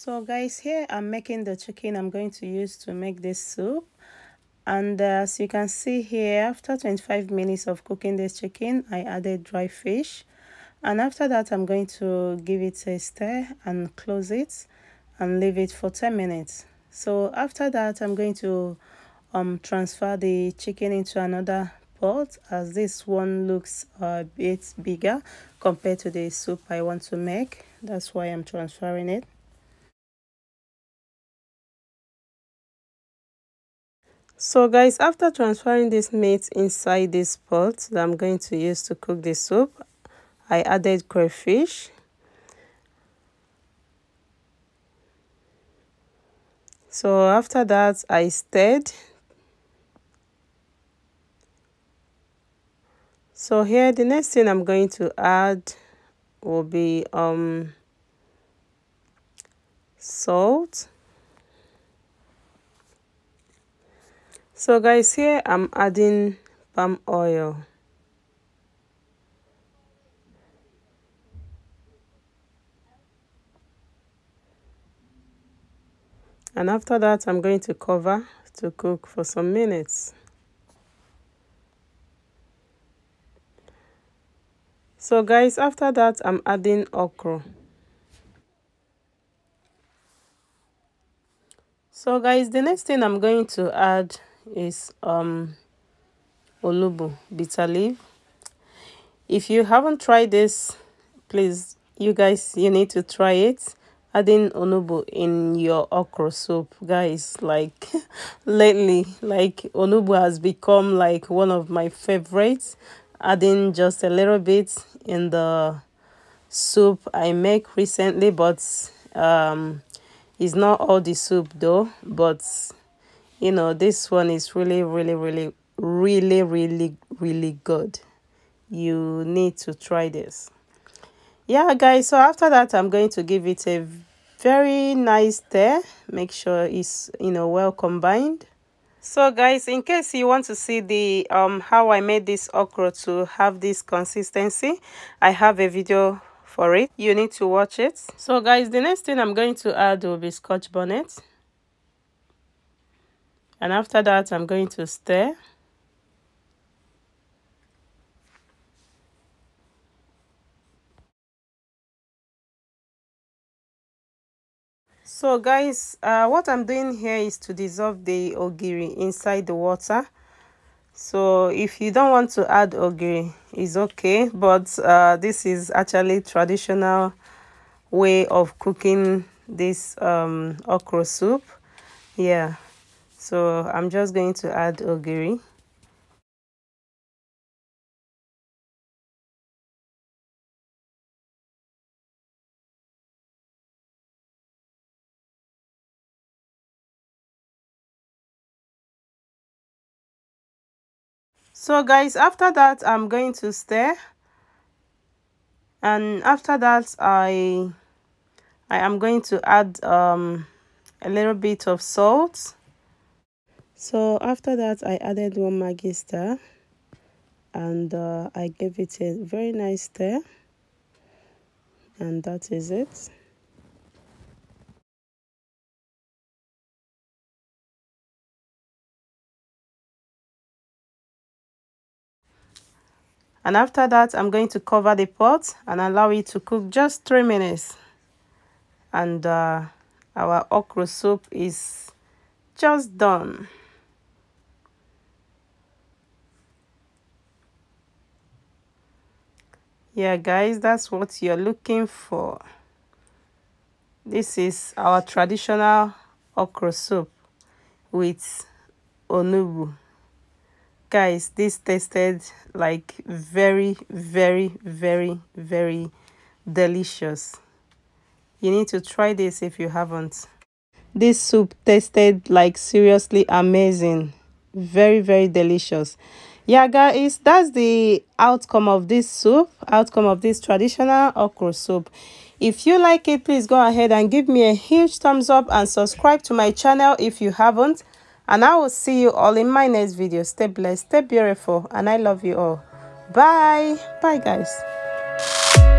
so guys here i'm making the chicken i'm going to use to make this soup. And uh, as you can see here after 25 minutes of cooking this chicken i added dry fish. And after that i'm going to give it a stir and close it and leave it for 10 minutes. So after that i'm going to um transfer the chicken into another pot as this one looks a bit bigger compared to the soup i want to make. That's why i'm transferring it so guys after transferring this meat inside this pot that i'm going to use to cook the soup i added crayfish. So after that i stirred. So here the next thing i'm going to add will be um salt so guys here i'm adding palm oil. And after that i'm going to cover to cook for some minutes. So guys after that i'm adding okra. So guys the next thing i'm going to add is um onugbu bitter leaf. If you haven't tried this please you guys you need to try it. Adding onugbu in your okra soup guys like lately like onugbu has become like one of my favorites. Adding just a little bit in the soup i make recently but um it's not all the soup though but you know this one is really really really really really really good. You need to try this. Yeah guys so after that i'm going to give it a very nice stir make sure it's you know well combined. So guys in case you want to see the um how i made this okra to have this consistency i have a video for it. You need to watch it. So guys the next thing i'm going to add will be scotch bonnet and after that I'm going to stir. So guys uh, what I'm doing here is to dissolve the ogiri inside the water. So if you don't want to add ogiri it's okay but uh, this is actually traditional way of cooking this um, okra soup. Yeah so I'm just going to add ogiri. So guys, after that, I'm going to stir. And after that, I I am going to add um, a little bit of salt so after that i added one Maggi star and uh, i gave it a very nice stir. And that is it. And after that i'm going to cover the pot and allow it to cook just three minutes. And uh, our okra soup is just done yeah guys that's what you're looking for. This is our traditional okra soup with onugbu guys this tasted like very very very very delicious. You need to try this if you haven't. This soup tasted like seriously amazing. Very very delicious yeah guys that's the outcome of this soup outcome of this traditional okra soup. If you like it please go ahead and give me a huge thumbs up and subscribe to my channel if you haven't. And i will see you all in my next video. Stay blessed stay beautiful and i love you all. Bye. Bye guys